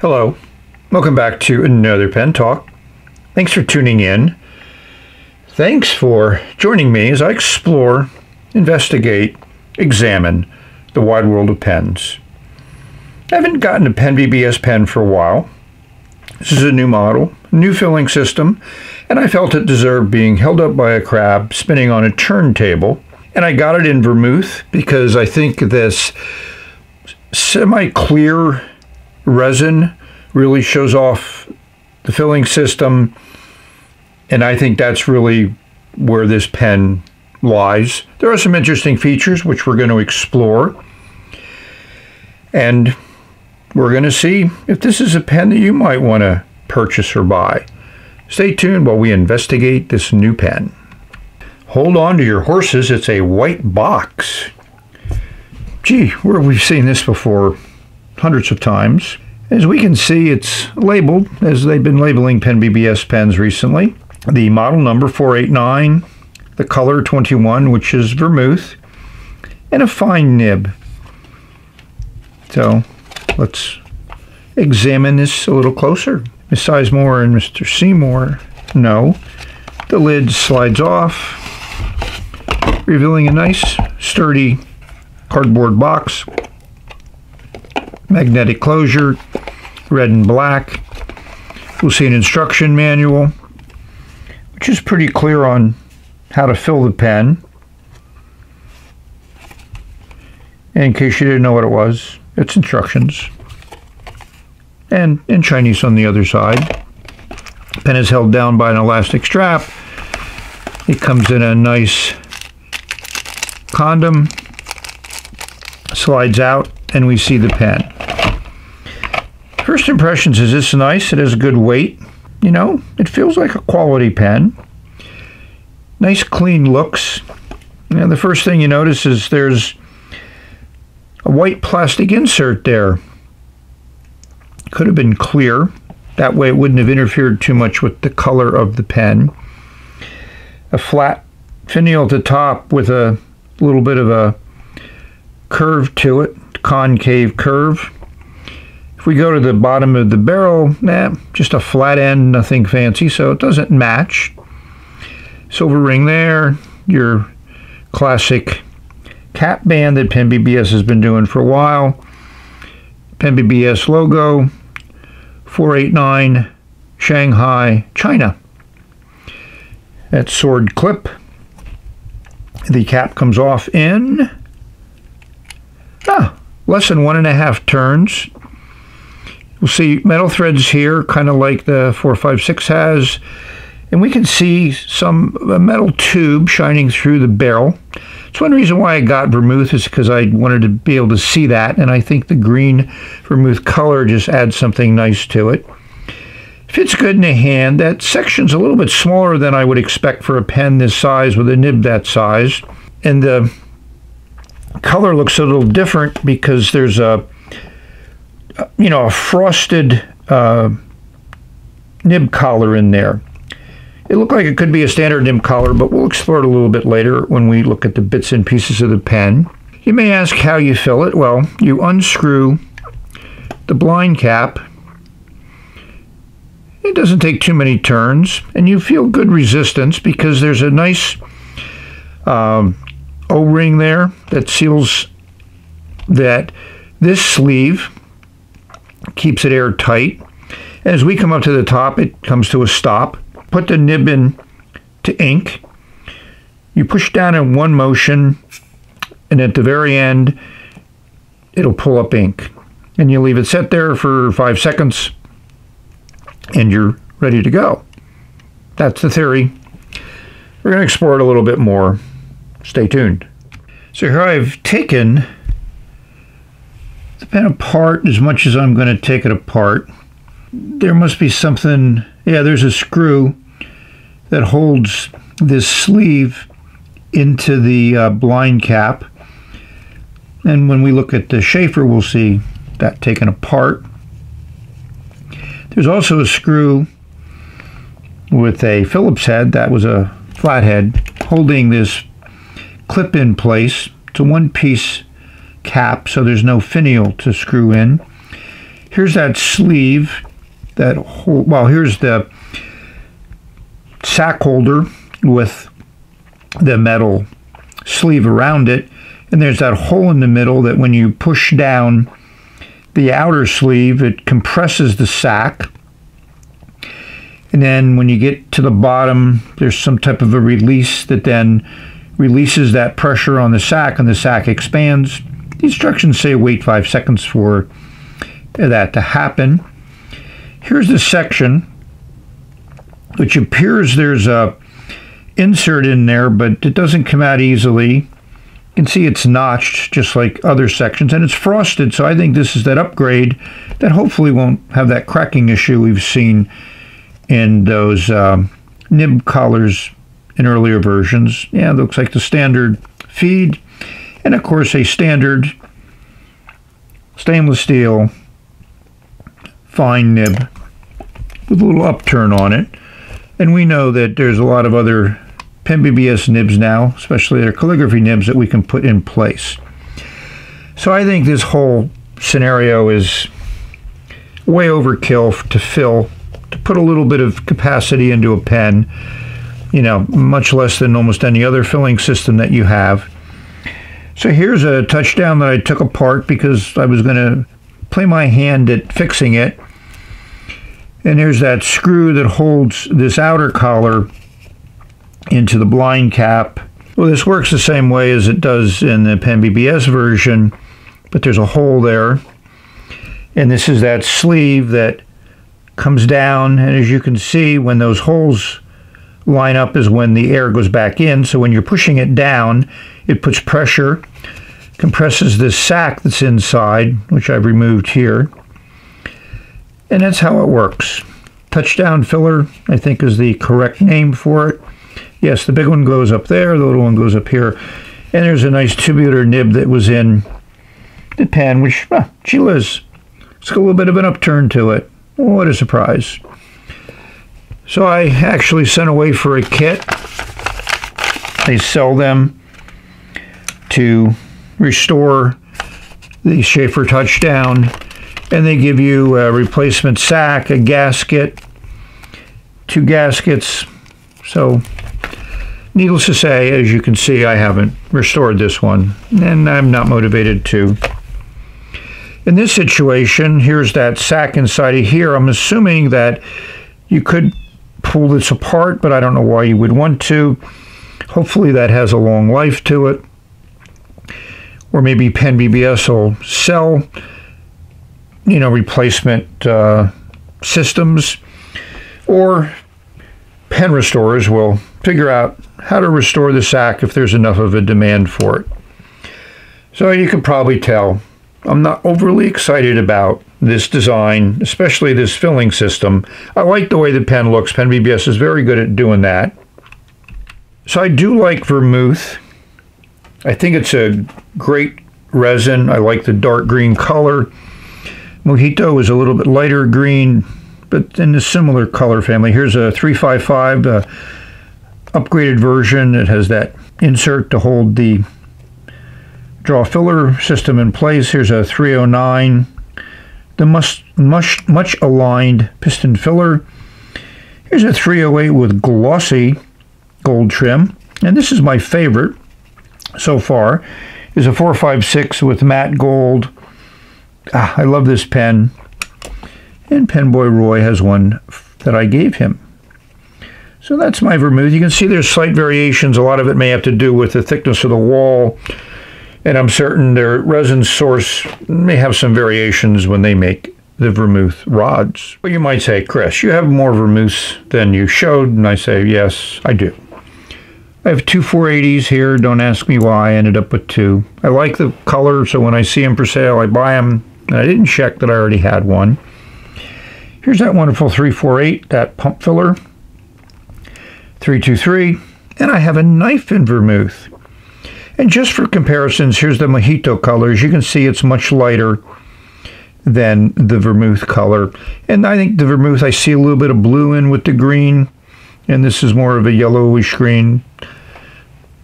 Hello. Welcome back to another Pen Talk. Thanks for tuning in. Thanks for joining me as I explore, investigate, examine the wide world of pens. I haven't gotten a Pen BBS pen for a while. This is a new model, new filling system, and I felt it deserved being held up by a crab spinning on a turntable. And I got it in vermouth because I think this semi clear resin really shows off the filling system, and I think that's really where this pen lies. There are some interesting features which we're going to explore, and we're going to see if this is a pen that you might want to purchase or buy. Stay tuned while we investigate this new pen. Hold on to your horses, it's a white box. Gee, where have we seen this before? Hundreds of times. As we can see, it's labeled, as they've been labeling Pen BBS pens recently. The model number 489, the color 21, which is vermouth, and a fine nib. So let's examine this a little closer. Miss Sizemore and Mr. Seymour, no. The lid slides off, revealing a nice, sturdy cardboard box magnetic closure, red and black. We'll see an instruction manual, which is pretty clear on how to fill the pen. In case you didn't know what it was, it's instructions. And in Chinese on the other side. Pen is held down by an elastic strap. It comes in a nice condom, slides out, and we see the pen. First impressions is this nice? It has a good weight. You know, it feels like a quality pen. Nice clean looks. And the first thing you notice is there's a white plastic insert there. Could have been clear. That way it wouldn't have interfered too much with the color of the pen. A flat finial at the top with a little bit of a curve to it, concave curve. If we go to the bottom of the barrel, nah, just a flat end, nothing fancy, so it doesn't match. Silver ring there, your classic cap band that Pen BBS has been doing for a while. Pen BBS logo, 489 Shanghai, China. That sword clip. The cap comes off in ah, less than one and a half turns. We'll see metal threads here, kind of like the 456 has. And we can see some metal tube shining through the barrel. It's one reason why I got vermouth is because I wanted to be able to see that, and I think the green vermouth color just adds something nice to it. Fits good in the hand. That section's a little bit smaller than I would expect for a pen this size with a nib that size. And the color looks a little different because there's a you know, a frosted uh, nib collar in there. It looked like it could be a standard nib collar, but we'll explore it a little bit later when we look at the bits and pieces of the pen. You may ask how you fill it. Well, you unscrew the blind cap. It doesn't take too many turns, and you feel good resistance because there's a nice um, O-ring there that seals that this sleeve keeps it airtight. As we come up to the top, it comes to a stop. Put the nib in to ink. You push down in one motion, and at the very end, it'll pull up ink. And you leave it set there for five seconds, and you're ready to go. That's the theory. We're going to explore it a little bit more. Stay tuned. So here I've taken the pen apart as much as I'm going to take it apart. There must be something, yeah, there's a screw that holds this sleeve into the uh, blind cap. And when we look at the Sheaffer, we'll see that taken apart. There's also a screw with a Phillips head, that was a flathead, holding this clip in place. It's a one piece cap, so there's no finial to screw in. here's that sleeve, that whole, well, here's the sack holder with the metal sleeve around it. And there's that hole in the middle that when you push down the outer sleeve, it compresses the sack. And then when you get to the bottom, there's some type of a release that then releases that pressure on the sack and the sack expands. The instructions say wait five seconds for that to happen. Here's the section, which appears there's a insert in there, but it doesn't come out easily. You can see it's notched just like other sections, and it's frosted, so I think this is that upgrade that hopefully won't have that cracking issue we've seen in those um, nib collars in earlier versions. Yeah, looks like the standard feed, and of course a standard stainless steel fine nib with a little upturn on it. And we know that there's a lot of other Pen BBS nibs now, especially their calligraphy nibs that we can put in place. So I think this whole scenario is way overkill to fill, to put a little bit of capacity into a pen, you know, much less than almost any other filling system that you have. So here's a touchdown that I took apart because I was going to play my hand at fixing it. And there's that screw that holds this outer collar into the blind cap. Well, this works the same way as it does in the Pen BBS version, but there's a hole there. And this is that sleeve that comes down, and as you can see, when those holes line up is when the air goes back in. So when you're pushing it down, it puts pressure, compresses this sack that's inside, which I've removed here. And that's how it works. Touchdown filler, I think, is the correct name for it. Yes, the big one goes up there, the little one goes up here. And there's a nice tubular nib that was in the pen, which, ah, gee it's got a little bit of an upturn to it. What a surprise. So I actually sent away for a kit. They sell them to restore the Sheaffer Touchdown, and they give you a replacement sack, a gasket, two gaskets. So Needless to say, as you can see, I haven't restored this one, and I'm not motivated to. In this situation, here's that sack inside of here. I'm assuming that you could pull this apart, but I don't know why you would want to. Hopefully that has a long life to it. Or maybe Pen BBS will sell, you know, replacement uh, systems. Or pen restorers will figure out how to restore the sack if there's enough of a demand for it. So you can probably tell I'm not overly excited about this design, especially this filling system. I like the way the pen looks. Pen BBS is very good at doing that. So I do like vermouth. I think it's a great resin. I like the dark green color. Mojito is a little bit lighter green, but in a similar color family. Here's a 355. Uh, upgraded version. It has that insert to hold the draw filler system in place. Here's a 309. The much, much, much aligned piston filler. Here's a 308 with glossy gold trim. And this is my favorite so far, is a 456 with matte gold. Ah, I love this pen. And Penboy Roy has one that I gave him. So that's my vermouth. You can see there's slight variations. A lot of it may have to do with the thickness of the wall. And I'm certain their resin source may have some variations when they make the vermouth rods. But you might say, Chris, you have more vermouth than you showed. And I say, yes, I do. I have two 480s here. Don't ask me why I ended up with two. I like the color, so when I see them for sale, I buy them. And I didn't check that I already had one. Here's that wonderful 348, that pump filler. 323, and I have a knife in vermouth. And just for comparisons, here's the mojito color. As you can see, it's much lighter than the vermouth color. And I think the vermouth, I see a little bit of blue in with the green, and this is more of a yellowish green.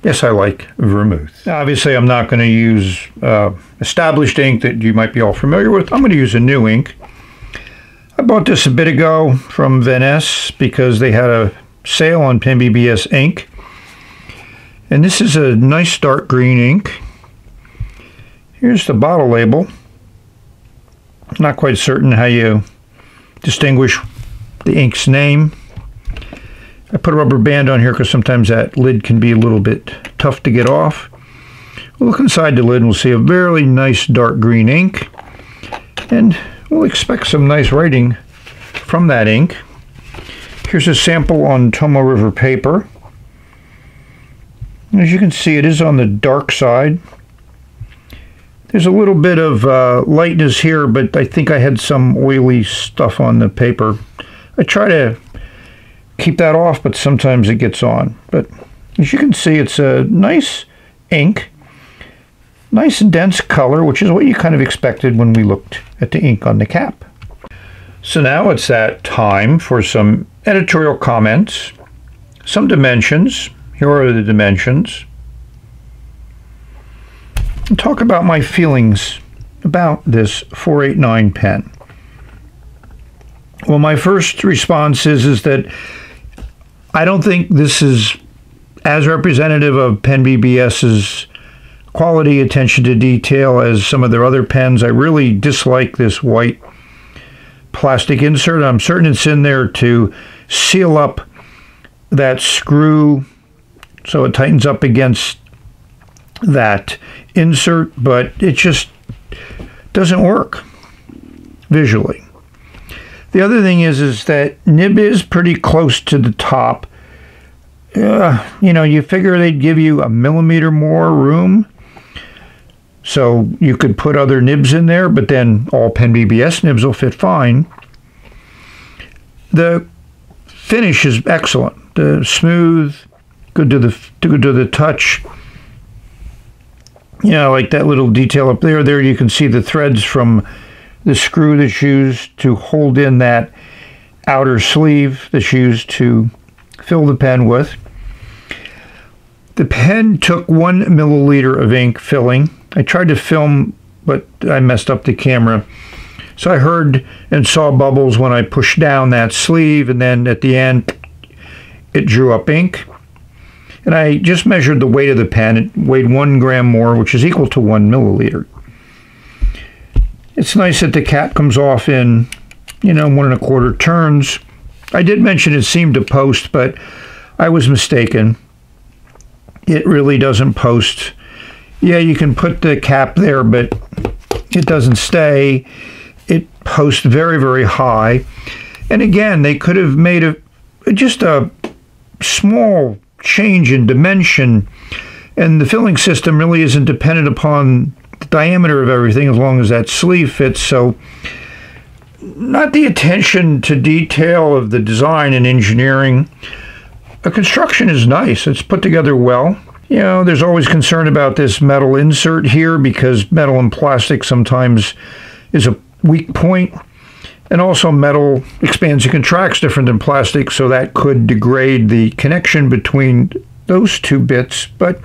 Yes, I like vermouth. Obviously, I'm not going to use uh, established ink that you might be all familiar with. I'm going to use a new ink. I bought this a bit ago from Vanness because they had a sale on Pen BBS ink. And this is a nice dark green ink. Here's the bottle label. Not quite certain how you distinguish the ink's name. I put a rubber band on here because sometimes that lid can be a little bit tough to get off. We'll look inside the lid and we'll see a very nice dark green ink. And we'll expect some nice writing from that ink. Here's a sample on Tomoe River paper. As you can see, it is on the dark side. There's a little bit of uh, lightness here, but I think I had some oily stuff on the paper. I try to keep that off, but sometimes it gets on. But as you can see, it's a nice ink, nice and dense color, which is what you kind of expected when we looked at the ink on the cap. So now it's that time for some editorial comments, some dimensions. Here are the dimensions. And talk about my feelings about this 489 pen. Well, my first response is, is that I don't think this is as representative of Pen BBS's quality, attention to detail as some of their other pens. I really dislike this white plastic insert. I'm certain it's in there to seal up that screw so it tightens up against that insert, but it just doesn't work visually. The other thing is is that nib is pretty close to the top. Uh, you know, you figure they'd give you a millimeter more room. So you could put other nibs in there, but then all Pen BBS nibs will fit fine. The finish is excellent. The smooth, good to the good to the touch. You know, like that little detail up there. There you can see the threads from the screw that's used to hold in that outer sleeve that's used to fill the pen with. The pen took one milliliter of ink filling. I tried to film, but I messed up the camera. So I heard and saw bubbles when I pushed down that sleeve, and then at the end, it drew up ink. And I just measured the weight of the pen. It weighed one gram more, which is equal to one milliliter. It's nice that the cap comes off in, you know, one and a quarter turns. I did mention it seemed to post, but I was mistaken. It really doesn't post. Yeah, you can put the cap there, but it doesn't stay. It posts very, very high. And again, they could have made a just a small change in dimension, and the filling system really isn't dependent upon the diameter of everything as long as that sleeve fits. So, not the attention to detail of the design and engineering. The construction is nice, it's put together well. You know, there's always concern about this metal insert here because metal and plastic sometimes is a weak point. And also, metal expands and contracts different than plastic, so that could degrade the connection between those two bits. But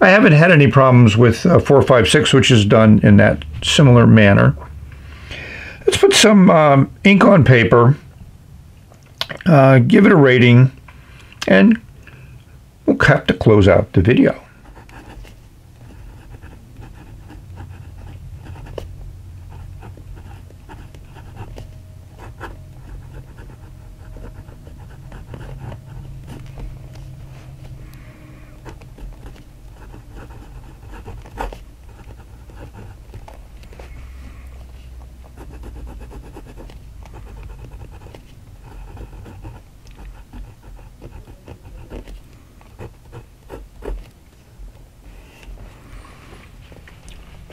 I haven't had any problems with uh, 456, which is done in that similar manner. Let's put some um, ink on paper, uh, give it a rating, and we'll have to close out the video.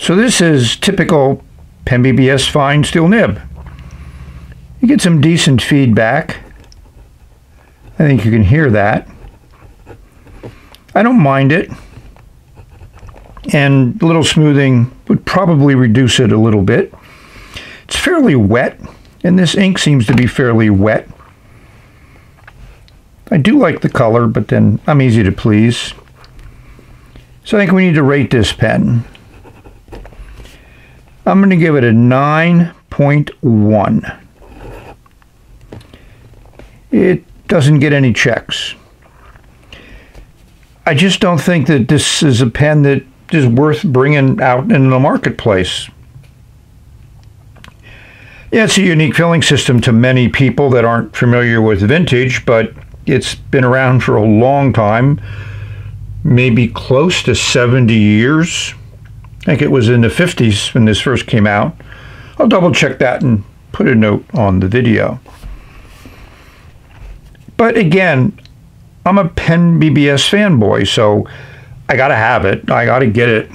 So this is typical Pen BBS fine steel nib. You get some decent feedback. I think you can hear that. I don't mind it. And a little smoothing would probably reduce it a little bit. It's fairly wet, and this ink seems to be fairly wet. I do like the color, but then I'm easy to please. So I think we need to rate this pen. I'm going to give it a 9.1. it doesn't get any checks. I just don't think that this is a pen that is worth bringing out in the marketplace. Yeah, it's a unique filling system to many people that aren't familiar with vintage, but it's been around for a long time, maybe close to 70 years. I think it was in the 50s when this first came out. I'll double check that and put a note on the video. But again, I'm a Pen BBS fanboy, so I got to have it. I got to get it.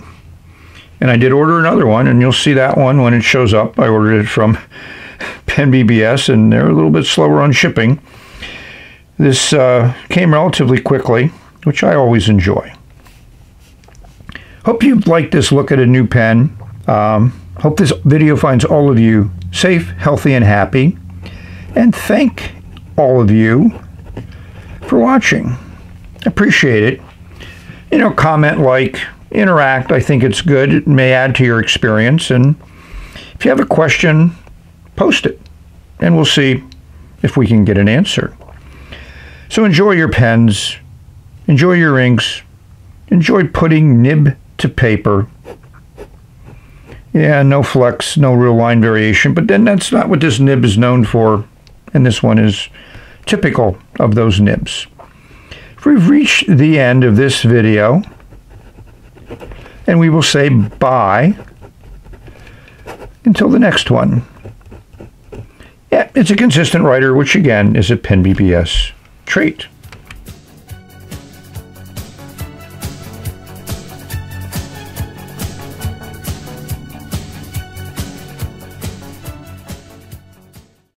And I did order another one, and you'll see that one when it shows up. I ordered it from Pen BBS, and they're a little bit slower on shipping. This uh, came relatively quickly, which I always enjoy. Hope you liked this look at a new pen. Um, hope this video finds all of you safe, healthy, and happy. And thank all of you for watching. Appreciate it. You know, comment, like, interact. I think it's good. It may add to your experience. And if you have a question, post it, and we'll see if we can get an answer. So enjoy your pens, enjoy your inks, enjoy putting nib to paper. Yeah, no flex, no real line variation, but then that's not what this nib is known for, and this one is typical of those nibs. If We've reached the end of this video, and we will say bye until the next one. Yeah, it's a consistent writer, which again is a Pen BBS trait.